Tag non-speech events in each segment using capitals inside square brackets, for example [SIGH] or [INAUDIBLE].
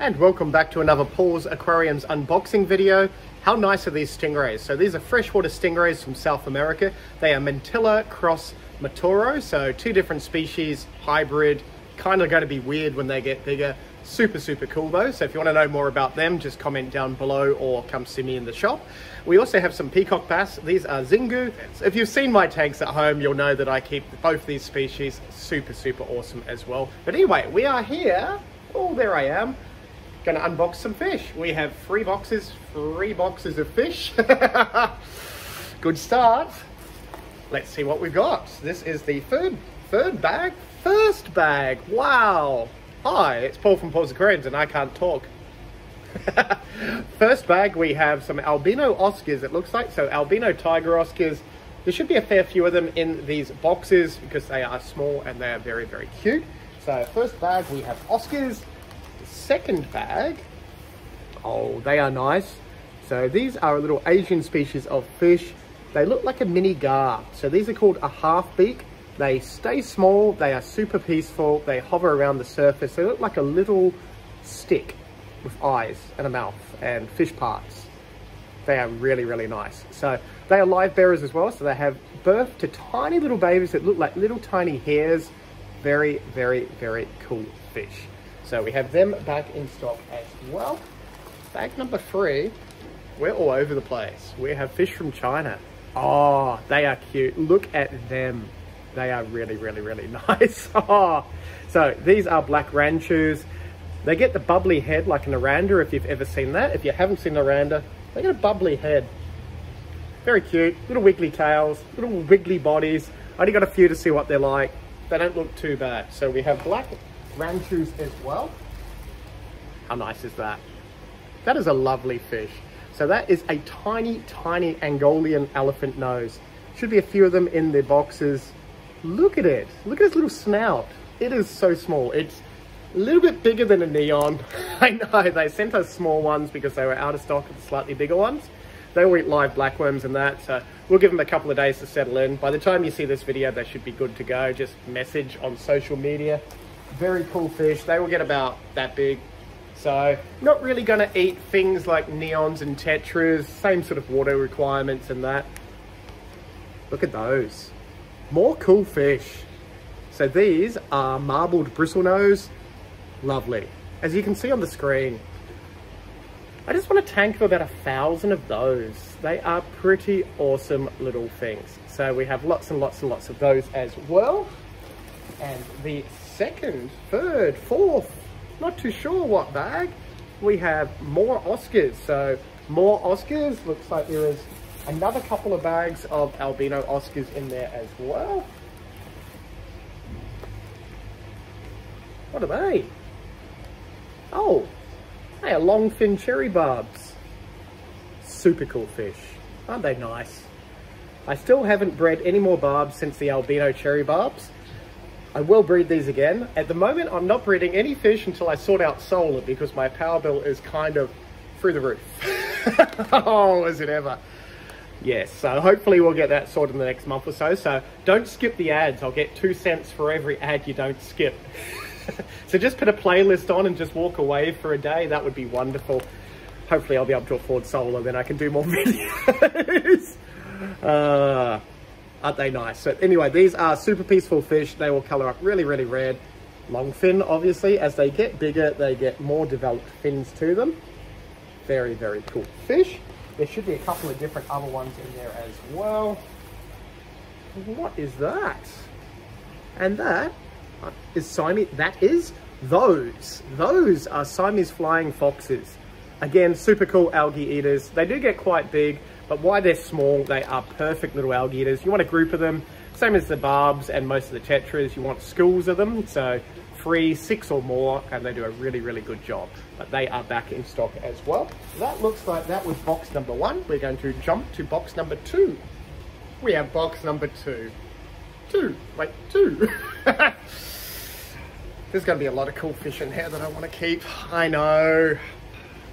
And welcome back to another Paul's Aquariums unboxing video. How nice are these stingrays? So these are freshwater stingrays from South America. They are Mantilla cross Motoro, so two different species, hybrid, kind of going to be weird when they get bigger. Super, super cool though. So if you want to know more about them, just comment down below or come see me in the shop. We also have some peacock bass. These are Xingu. If you've seen my tanks at home, you'll know that I keep both these species super, super awesome as well. But anyway, we are here. Oh, there I am. Gonna unbox some fish. We have three boxes, three boxes of fish. [LAUGHS] Good start. Let's see what we've got. This is the third, third bag, first bag. Wow. Hi, it's Paul from Paul's Aquariums and I can't talk. [LAUGHS] First bag, we have some albino Oscars, it looks like. So albino tiger Oscars. There should be a fair few of them in these boxes because they are small and they are very, very cute. So first bag, we have Oscars. Second bag, oh, they are nice. So these are a little Asian species of fish. They look like a mini gar. So these are called a half beak. They stay small, they are super peaceful, they hover around the surface. They look like a little stick with eyes and a mouth and fish parts. They are really, really nice. So they are live bearers as well. So they have birth to tiny little babies that look like little tiny hairs. Very, very, very cool fish. So we have them back in stock as well. Bag number three, we're all over the place. We have fish from China. Oh, they are cute. Look at them. They are really, really, really [LAUGHS] nice. oh. So these are black ranchus. They get the bubbly head like an oranda if you've ever seen that. If you haven't seen oranda, they get a bubbly head. Very cute, little wiggly tails, little wiggly bodies. Only got a few to see what they're like. They don't look too bad. So we have black ranchus as well. How nice is that? That is a lovely fish. So that is a tiny, tiny Angolan elephant nose. Should be a few of them in their boxes. Look at it. Look at its little snout. It is so small. It's a little bit bigger than a neon. [LAUGHS] I know, they sent us small ones because they were out of stock of the slightly bigger ones. They will eat live blackworms and that, so we'll give them a couple of days to settle in. By the time you see this video, they should be good to go. Just message on social media. Very cool fish. They will get about that big. So not really going to eat things like neons and tetras, same sort of water requirements and that. Look at those. More cool fish. So these are marbled bristlenose. Lovely. As you can see on the screen, I just want a tank of about a thousand of those. They are pretty awesome little things. So we have lots and lots and lots of those as well. And the second, third, fourth, not too sure what bag, we have more Oscars. So more Oscars, looks like there is another couple of bags of albino Oscars in there as well. What are they? Oh, they are longfin cherry barbs. Super cool fish. Aren't they nice? I still haven't bred any more barbs since the albino cherry barbs. I will breed these again. At the moment, I'm not breeding any fish until I sort out solar because my power bill is kind of through the roof. [LAUGHS] oh, is it ever. Yes, so hopefully we'll get that sorted in the next month or so. So don't skip the ads. I'll get two cents for every ad you don't skip. [LAUGHS] so just put a playlist on and just walk away for a day. That would be wonderful. Hopefully I'll be able to afford solar, then I can do more [LAUGHS] videos. uh, aren't they nice? So anyway, these are super peaceful fish. They will color up really, really red. Long fin, obviously. As they get bigger, they get more developed fins to them. Very, very cool fish. There should be a couple of different other ones in there as well. What is that? And that is Siamese, that is those. Those are Siamese flying foxes. Again, super cool algae eaters. They do get quite big, but why they're small, they are perfect little algae eaters. You want a group of them, same as the barbs and most of the tetras, you want schools of them. So three, six or more, and they do a really, really good job. But they are back in stock as well. That looks like that was box number one. We're going to jump to box number two. We have box number two. Two, wait, two. [LAUGHS] There's going to be a lot of cool fish in here that I want to keep. I know.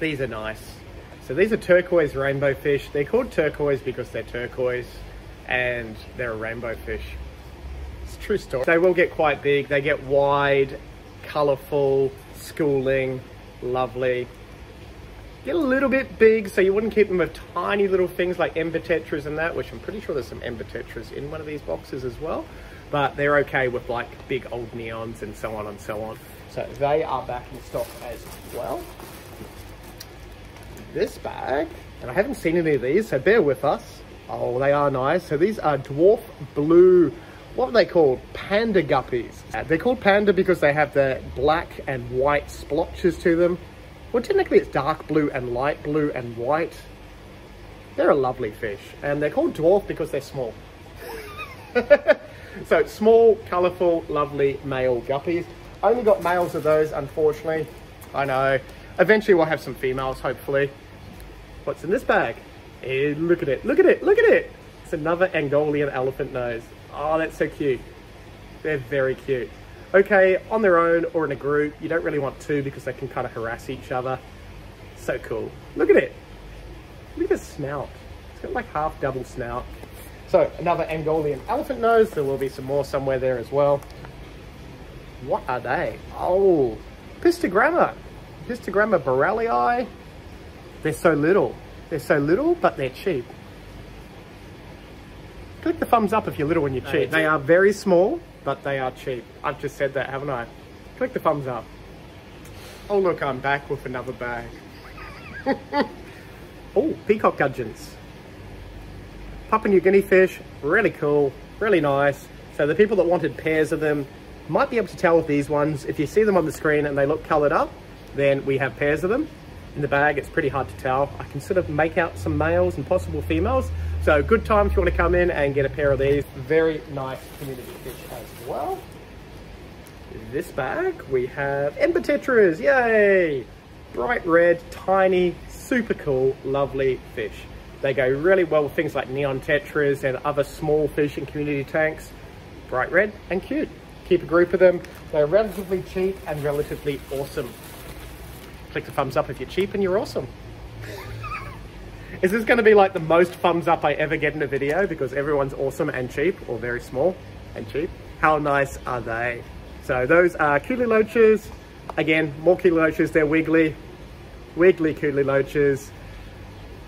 These are nice. So these are turquoise rainbow fish. They're called turquoise because they're turquoise and they're a rainbow fish. It's true story. They will get quite big. They get wide, colorful, schooling. lovely. Get a little bit big, so you wouldn't keep them with tiny little things like ember tetras and that, which I'm pretty sure there's some ember tetras in one of these boxes as well. But they're okay with like big old neons and so on and so on. So they are back in stock as well. This bag, and I haven't seen any of these, so bear with us. Oh, they are nice. So these are dwarf blue what are they called? Panda guppies. Uh, they're called panda because they have the black and white splotches to them. Well, technically it's dark blue and light blue and white. They're a lovely fish. And they're called dwarf because they're small. [LAUGHS] so small, colourful, lovely male guppies. Only got males of those, unfortunately. I know. Eventually we'll have some females, hopefully. What's in this bag? Hey, look at it, look at it, look at it! It's another Angolian elephant nose. Oh, that's so cute. They're very cute. Okay, on their own or in a group, you don't really want two because they can kind of harass each other. So cool. Look at it. Look at the snout. It's got like half double snout. So another Angolian elephant nose. There will be some more somewhere there as well. What are they? Oh, Apistogramma. Apistogramma borellii. They're so little. They're so little, but they're cheap click the thumbs up if you're little and you're cheap. They are very small, but they are cheap. I've just said that, haven't I? Click the thumbs up. Oh look, I'm back with another bag. [LAUGHS] oh, peacock gudgeons. Papua New Guinea fish, really cool, really nice. So the people that wanted pairs of them might be able to tell with these ones. If you see them on the screen and they look colored up, then we have pairs of them. In the bag, it's pretty hard to tell. I can sort of make out some males and possible females, so good time if you want to come in and get a pair of these. Very nice community fish as well. In this bag, we have Ember Tetras, yay! Bright red, tiny, super cool, lovely fish. They go really well with things like neon tetras and other small fish in community tanks. Bright red and cute. Keep a group of them. They're relatively cheap and relatively awesome. Click the thumbs up if you're cheap and you're awesome. [LAUGHS] Is this going to be like the most thumbs up I ever get in a video because everyone's awesome and cheap or very small and cheap? How nice are they? So those are Kuhli loaches. Again, more Kuhli loaches, they're wiggly. Wiggly Kuhli loaches.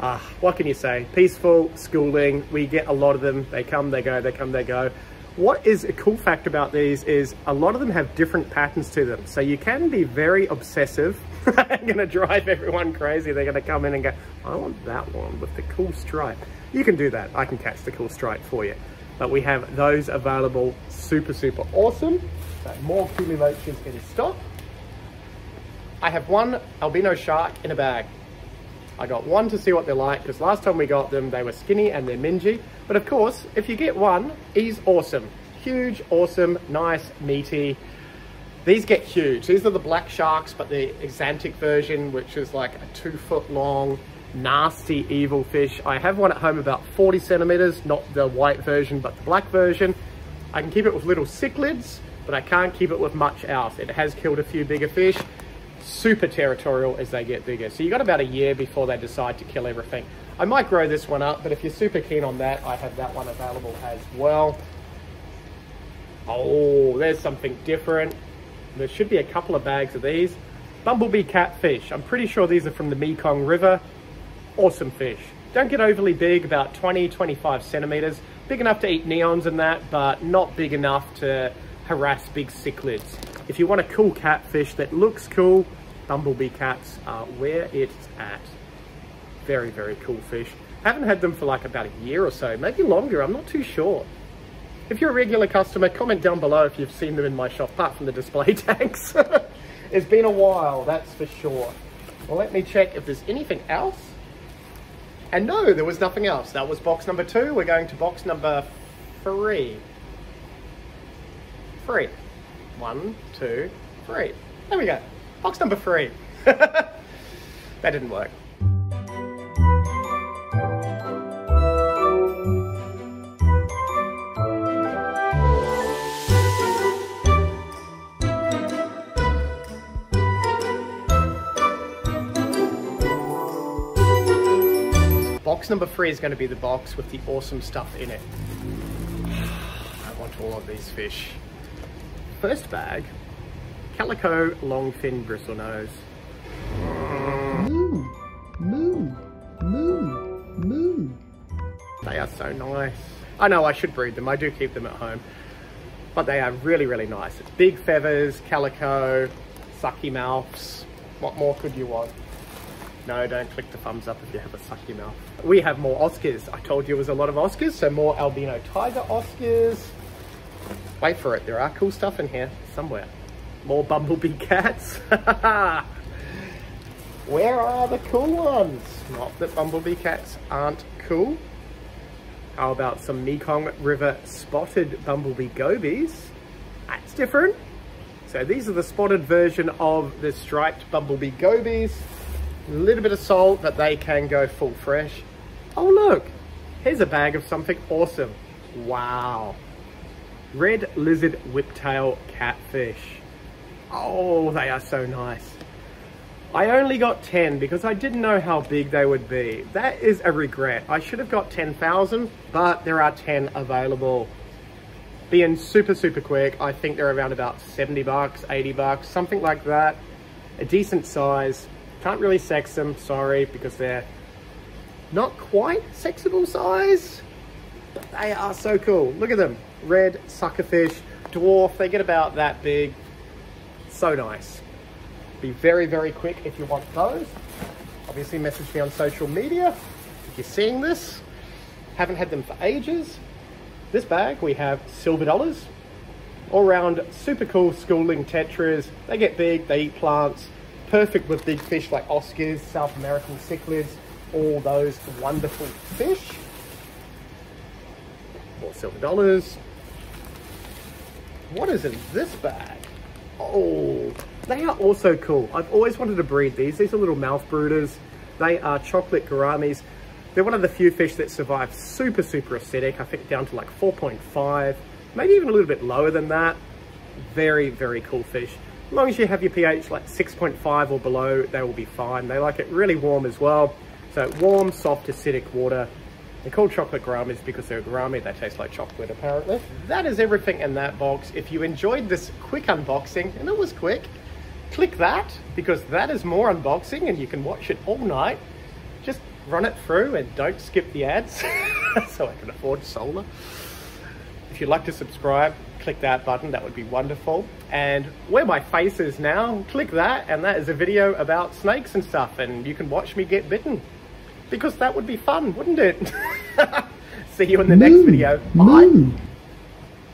Ah, what can you say? Peaceful, schooling, we get a lot of them. They come, they go, they come, they go. What is a cool fact about these is a lot of them have different patterns to them. So you can be very obsessive I'm going to drive everyone crazy. They're going to come in and go, I want that one with the cool stripe. You can do that. I can catch the cool stripe for you. But we have those available. Super, super awesome. So more Kuhli loaches in stock. I have one albino shark in a bag. I got one to see what they're like because last time we got them, they were skinny and they're mingy. But of course, if you get one, he's awesome. Huge, awesome, nice, meaty. These get huge. These are the black sharks, but the Axanthic version, which is like a two foot long, nasty, evil fish. I have one at home about 40 centimeters, not the white version, but the black version. I can keep it with little cichlids, but I can't keep it with much else. It has killed a few bigger fish. Super territorial as they get bigger. So you've got about a year before they decide to kill everything. I might grow this one up, but if you're super keen on that, I have that one available as well. Oh, there's something different. There should be a couple of bags of these. Bumblebee catfish. I'm pretty sure these are from the Mekong River. Awesome fish. Don't get overly big, about 20, 25 centimeters. Big enough to eat neons and that, but not big enough to harass big cichlids. If you want a cool catfish that looks cool, bumblebee cats are where it's at. Very, very cool fish. Haven't had them for like about a year or so, maybe longer, I'm not too sure. If you're a regular customer, comment down below if you've seen them in my shop, apart from the display [LAUGHS] tanks. it's been a while, that's for sure. Well, let me check if there's anything else. And no, there was nothing else. That was box number two. We're going to box number three. Three. One, two, three. There we go. Box number three. [LAUGHS] that didn't work. Box number three is going to be the box with the awesome stuff in it. [SIGHS] I want all of these fish first bag, calico longfin bristlenose. Moo, moo, moo, moo. They are so nice. I know I should breed them, I do keep them at home, but they are really, really nice. It's big feathers, calico, sucky mouths. What more could you want? No, don't click the thumbs up if you have a sucky mouth. We have more Oscars. I told you it was a lot of Oscars, so more albino tiger Oscars, Wait for it, there are cool stuff in here somewhere. More bumblebee cats. [LAUGHS] Where are the cool ones? Not that bumblebee cats aren't cool. How about some Mekong River spotted bumblebee gobies? That's different. So these are the spotted version of the striped bumblebee gobies. A little bit of salt, but they can go full fresh. Oh look, here's a bag of something awesome. Wow. Red lizard whiptail catfish. Oh, they are so nice. I only got 10 because I didn't know how big they would be. That is a regret. I should have got 10,000, but there are 10 available. Being super, super quick, I think they're around about 70 bucks, 80 bucks, something like that. A decent size. Can't really sex them, sorry, because they're not quite sexable size. But they are so cool. Look at them. Red, suckerfish, dwarf, they get about that big. So nice. Be very, very quick if you want those. Obviously message me on social media if you're seeing this. Haven't had them for ages. This bag, we have silver dollars. All round super cool schooling tetras. They get big, they eat plants. Perfect with big fish like Oscars, South American cichlids, all those wonderful fish. More silver dollars. What is in this bag? Oh, they are also cool. I've always wanted to breed these. These are little mouth brooders. They are chocolate gouramis. They're one of the few fish that survive super, super acidic. I think down to like 4.5, maybe even a little bit lower than that. Very, very cool fish. As long as you have your pH like 6.5 or below, they will be fine. They like it really warm as well. So warm, soft, acidic water they're called chocolate gouramis because they're gourami. They taste like chocolate, apparently. That is everything in that box. If you enjoyed this quick unboxing, and it was quick, click that because that is more unboxing and you can watch it all night. Just run it through and don't skip the ads [LAUGHS] so I can afford solar. If you'd like to subscribe, click that button. That would be wonderful. And where my face is now, click that and that is a video about snakes and stuff and you can watch me get bitten because that would be fun, wouldn't it? [LAUGHS] See you in the next video. Bye.